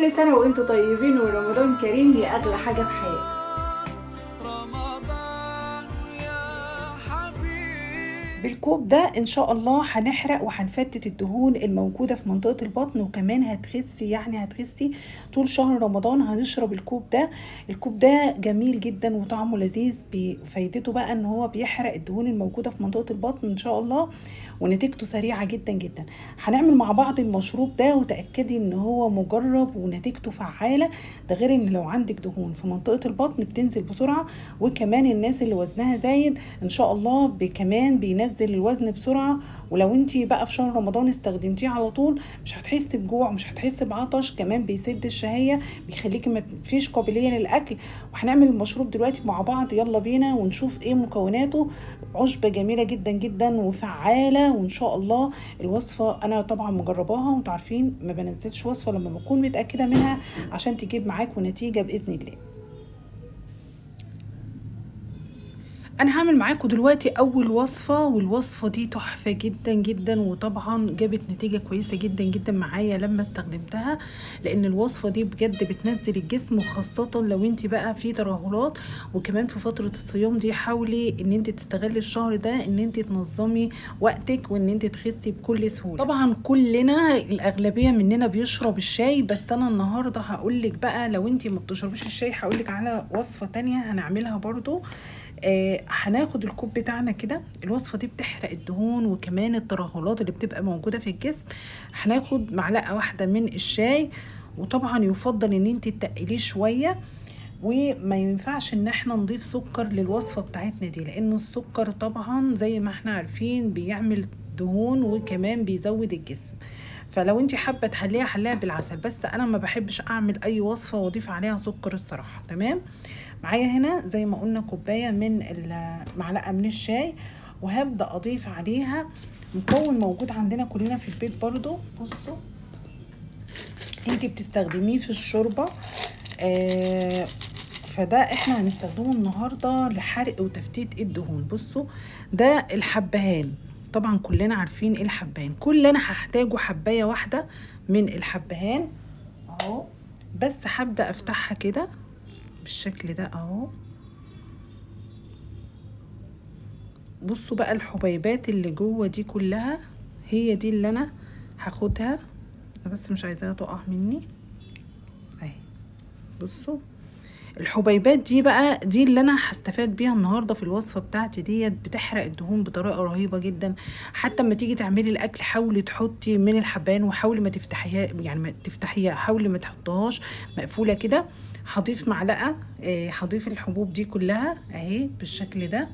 كل سنة وأنتم طيبين ورمضان كريم هي أغلى حاجة في حياتي. بالكوب ده إن شاء الله هنحرق وهنفتت الدهون الموجودة في منطقة البطن وكمان هتخسي يعني هتخسي طول شهر رمضان هنشرب الكوب ده. الكوب ده جميل جدا وطعمه لذيذ بفايدته بقى إن هو بيحرق الدهون الموجودة في منطقة البطن إن شاء الله ونتيجته سريعة جدا جدا. هنعمل مع بعض المشروب ده وتأكدي إن هو مجرب ونتيجته فعالة. ده غير إن لو عندك دهون في منطقة البطن بتنزل بسرعة وكمان الناس اللي وزنها زايد إن شاء الله كمان بينزل الوزن بسرعة ولو انت بقى في شهر رمضان استخدمتيه على طول مش هتحسي بجوع مش هتحسي بعطش كمان بيسد الشهية بيخليكي ما فيش قابلية للأكل. وهنعمل المشروب دلوقتي مع بعض يلا بينا ونشوف إيه مكوناته. عشبة جميلة جدا جدا وفعالة وإن شاء الله الوصفة أنا طبعا مجرباها وانتوا عارفين ما بنزلش وصفة لما بكون متأكدة منها عشان تجيب معاكم نتيجه بإذن الله. أنا هعمل معاكم دلوقتي أول وصفة والوصفة دي تحفة جدا جدا وطبعا جابت نتيجة كويسة جدا جدا معايا لما استخدمتها لأن الوصفة دي بجد بتنزل الجسم وخاصة لو انت بقى في ترهلات. وكمان في فترة الصيام دي حاولي إن انت تستغلي الشهر ده إن انت تنظمي وقتك وإن انت تخسي بكل سهولة. طبعا كلنا الأغلبية مننا بيشرب الشاي بس أنا النهارده هقول لك بقى لو انت ما بتشربيش الشاي هقول لك على وصفة تانية هنعملها برضو. آه هناخد الكوب بتاعنا كده الوصفة دي بتحرق الدهون وكمان الترهلات اللي بتبقى موجودة في الجسم. هناخد معلقة واحدة من الشاي وطبعا يفضل إن أنت تقليه شوية وما ينفعش إن إحنا نضيف سكر للوصفة بتاعتنا دي لأن السكر طبعا زي ما إحنا عارفين بيعمل دهون وكمان بيزود الجسم. فلو أنت حابة تحليها حليها بالعسل بس أنا ما بحبش أعمل أي وصفة وأضيف عليها سكر الصراحة تمام؟ معايا هنا زي ما قلنا كوباية من معلقة من الشاي وهبدأ أضيف عليها مكون موجود عندنا كلنا في البيت برضو. بصوا. انت بتستخدميه في الشوربة آه فده إحنا هنستخدمه النهارده لحرق وتفتيت الدهون. بصوا ده الحبهان. طبعا كلنا عارفين إيه الحبهان. كل أنا هحتاجه حباية واحدة من الحبهان. أهو. بس هبدأ أفتحها كده. بالشكل ده اهو. بصوا بقى الحبيبات اللي جوه دي كلها هي دي اللي أنا هاخدها. بس مش عايزاها تقع مني. اهي. بصوا. الحبيبات دي بقى دي اللي أنا هستفاد بيها النهارده في الوصفة بتاعتي ديت بتحرق الدهون بطريقة رهيبة جدا. حتى اما تيجي تعملي الأكل حاولي تحطي من الحبان وحاولي ما تفتحيها يعني ما تفتحيها حاولي ما تحطهاش مقفولة كده. هضيف معلقة هضيف آه الحبوب دي كلها أهي بالشكل ده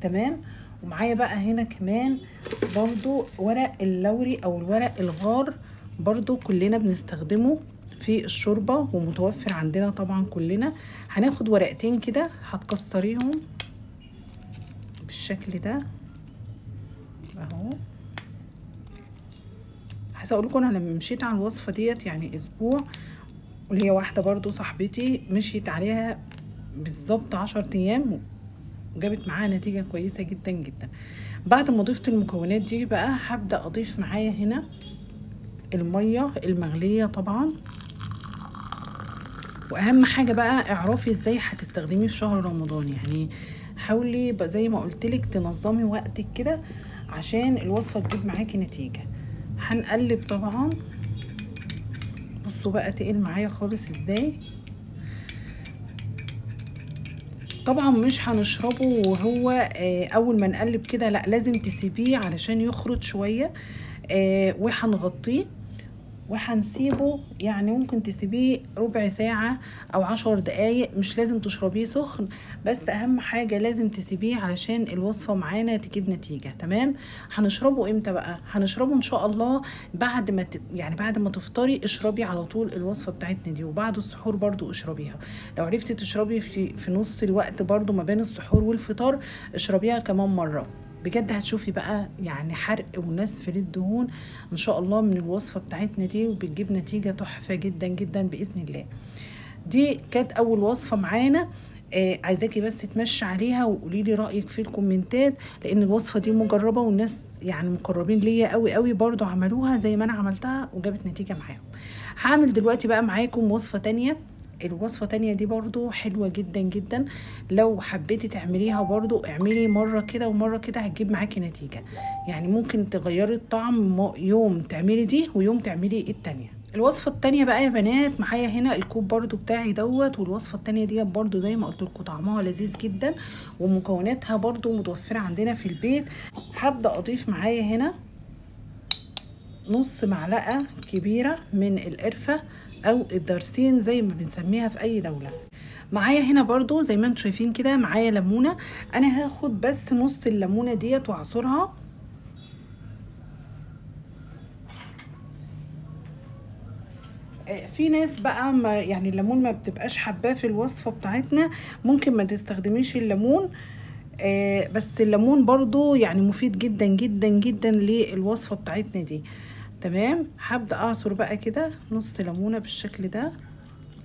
تمام؟ ومعايا بقى هنا كمان برضو ورق اللوري أو الورق الغار برضو كلنا بنستخدمه في الشوربة ومتوفر عندنا طبعا كلنا. هناخد ورقتين كده هتكسريهم بالشكل ده أهو. عايزة أقول لكم أنا لما مشيت على الوصفة ديت يعني أسبوع واللي هي واحدة برضو صاحبتي مشيت عليها بالظبط عشر أيام وجابت معاها نتيجة كويسة جدا جدا. بعد ما ضفت المكونات دي بقى هبدأ أضيف معايا هنا المية المغلية طبعا. وأهم حاجة بقى اعرفي إزاي هتستخدميه في شهر رمضان. يعني حاولي زي ما قلت لك تنظمي وقتك كده عشان الوصفة تجيب معاكي نتيجة. هنقلب طبعا. بصوا بقى تقل معايا خالص إزاي. طبعا مش هنشربه وهو آه أول ما نقلب كده لا لازم تسيبيه علشان يخرج شوية آه وهنغطيه. وهنسيبه يعني ممكن تسيبيه ربع ساعة أو عشر دقايق مش لازم تشربيه سخن بس أهم حاجة لازم تسيبيه علشان الوصفة معانا تجيب نتيجة تمام؟ هنشربه إمتى بقى؟ هنشربه إن شاء الله بعد ما ت... يعني بعد ما تفطري اشربي على طول الوصفة بتاعتنا دي وبعد السحور برضو اشربيها. لو عرفتي تشربي في, في نص الوقت برضو ما بين السحور والفطار اشربيها كمان مرة. بجد هتشوفي بقى يعني حرق ونسف للدهون إن شاء الله من الوصفة بتاعتنا دي وبتجيب نتيجة تحفة جدا جدا بإذن الله. دي كانت أول وصفة معانا. آه عايزاكي بس تمشي عليها وقولي لي رأيك في الكومنتات لأن الوصفة دي مجربة والناس يعني مقربين ليا قوي قوي برضو عملوها زي ما أنا عملتها وجابت نتيجة معاهم. هعمل دلوقتي بقى معاكم وصفة تانية. الوصفة تانية دي برضو حلوة جدا جدا. لو حبيتي تعمليها برضو اعملي مرة كده ومرة كده هتجيب معاكي نتيجة. يعني ممكن تغيري الطعم يوم تعملي دي ويوم تعملي التانية. الوصفة التانية بقى يا بنات معايا هنا الكوب برضو بتاعي دوت والوصفة التانية دي برضو زي ما قلت لكم طعمها لذيذ جدا ومكوناتها برضو متوفرة عندنا في البيت. هبدأ أضيف معايا هنا نص معلقة كبيرة من القرفة أو الدرسين زي ما بنسميها في أي دولة. معايا هنا برضو زي ما أنتم شايفين كده معايا ليمونة. أنا هاخد بس نص الليمونة ديت وأعصرها. في ناس بقى ما يعني الليمون ما بتبقاش حباه في الوصفة بتاعتنا. ممكن ما تستخدميش الليمون. آه بس الليمون برضو يعني مفيد جدا جدا جدا للوصفة بتاعتنا دي. تمام؟ هبدأ أعصر بقى كده نص ليمونة بالشكل ده.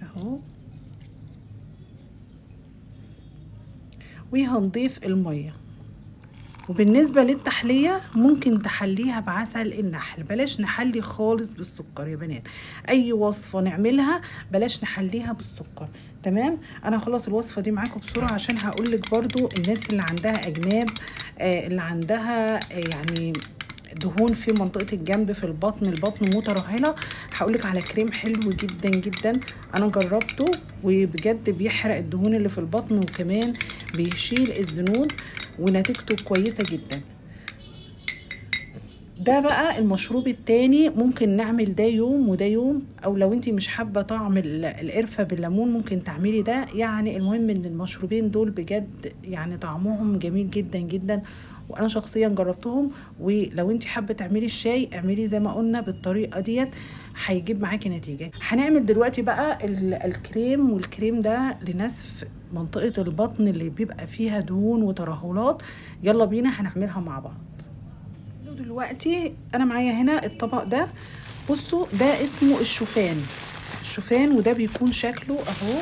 أهو. وهنضيف المية. وبالنسبة للتحلية ممكن تحليها بعسل النحل. بلاش نحلي خالص بالسكر يا بنات. أي وصفة نعملها بلاش نحليها بالسكر. تمام؟ أنا هخلص الوصفة دي معاكم بسرعة عشان هقولك برضو الناس اللي عندها أجناب آه اللي عندها آه يعني دهون في منطقة الجنب في البطن البطن مترهلة هقولك على كريم حلو جدا جدا. أنا جربته وبجد بيحرق الدهون اللي في البطن وكمان بيشيل الزنود ونتيجته كويسة جدا. ده بقى المشروب التاني ممكن نعمل ده يوم وده يوم. أو لو انتي مش حابة طعم القرفة بالليمون ممكن تعملي ده. يعني المهم إن المشروبين دول بجد يعني طعمهم جميل جدا جدا. وأنا شخصيا جربتهم ولو انت حابة تعملي الشاي اعملي زي ما قلنا بالطريقة ديت هيجيب معاكي نتيجة. هنعمل دلوقتي بقى الكريم والكريم ده لنسف منطقة البطن اللي بيبقى فيها دهون وترهلات. يلا بينا هنعملها مع بعض. دلوقتي أنا معايا هنا الطبق ده. بصوا ده اسمه الشوفان. الشوفان وده بيكون شكله أهو.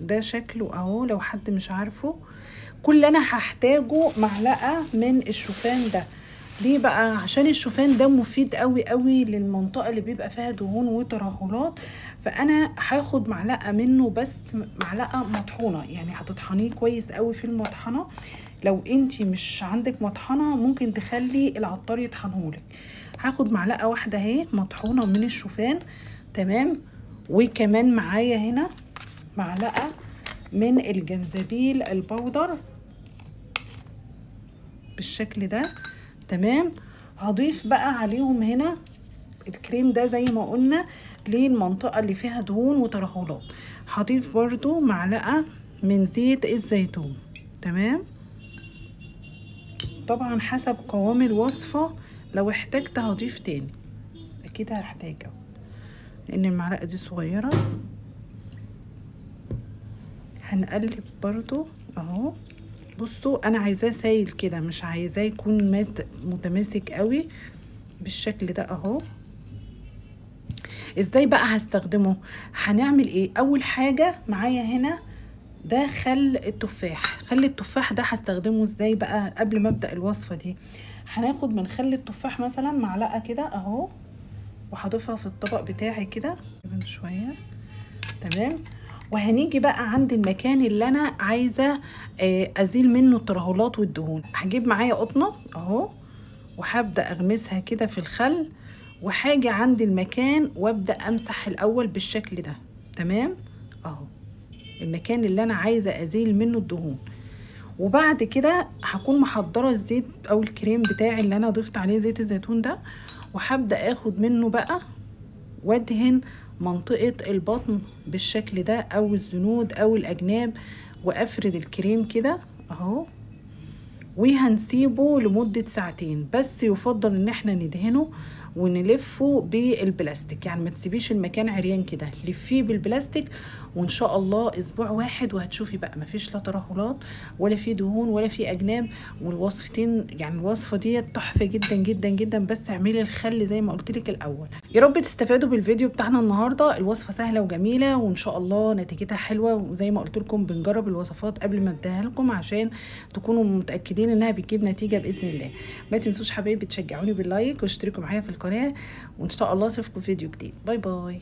ده شكله أهو لو حد مش عارفه. كل اللي أنا هحتاجه معلقة من الشوفان ده. ليه بقى؟ عشان الشوفان ده مفيد قوي قوي للمنطقة اللي بيبقى فيها دهون وترهلات. فأنا هاخد معلقة منه بس معلقة مطحونة يعني هتطحنيه كويس قوي في المطحنة. لو انتي مش عندك مطحنة ممكن تخلي العطار يطحنهولك. هاخد معلقة واحدة أهي مطحونة من الشوفان تمام؟ وكمان معايا هنا معلقة من الجنزبيل البودر. بالشكل ده. تمام. هضيف بقى عليهم هنا الكريم ده زي ما قلنا للمنطقة اللي فيها دهون وترهلات. هضيف برضو معلقة من زيت الزيتون. تمام. طبعا حسب قوام الوصفة لو احتجت هضيف تاني. أكيد هحتاج لأن المعلقة دي صغيرة. هنقلب برضو اهو. بصوا أنا عايزاه سايل كده مش عايزاه يكون مات متماسك قوي بالشكل ده اهو. إزاي بقى هستخدمه؟ هنعمل إيه؟ اول حاجة معايا هنا ده خل التفاح. خل التفاح ده هستخدمه إزاي بقى قبل ما أبدأ الوصفة دي؟ هناخد من خل التفاح مثلا معلقة كده اهو وهضيفها في الطبق بتاعي كده شوية. تمام؟ وهنيجي بقى عند المكان اللي أنا عايزة أزيل منه الترهلات والدهون. هجيب معايا قطنة أهو وهبدأ أغمسها كده في الخل وهاجي عند المكان وأبدأ أمسح الأول بالشكل ده. تمام؟ أهو. المكان اللي أنا عايزة أزيل منه الدهون. وبعد كده هكون محضرة الزيت أو الكريم بتاعي اللي أنا ضفت عليه زيت الزيتون ده وهبدأ آخد منه بقى وادهن منطقة البطن بالشكل ده أو الزنود أو الأجناب وأفرد الكريم كده أهو وهنسيبه لمدة ساعتين. بس يفضل إن إحنا ندهنه ونلفه بالبلاستيك. يعني ما تسيبيش المكان عريان كده لفيه بالبلاستيك وإن شاء الله أسبوع واحد وهتشوفي بقى. ما فيش لا ترهلات ولا في دهون ولا في أجناب والوصفتين يعني الوصفة دي تحفة جدا جدا جدا. بس اعملي الخل زي ما قلت لك الأول. يا رب تستفادوا بالفيديو بتاعنا النهارده. الوصفة سهلة وجميلة وإن شاء الله نتيجتها حلوة. وزي ما قلت لكم بنجرب الوصفات قبل ما أديها لكم عشان تكونوا متأكدين إنها بتجيب نتيجة بإذن الله. ما تنسوش حبايبي تشجعوني بال like واشتركوا معايا في القناة وإن شاء الله أشوفكم في فيديو جديد. bye bye.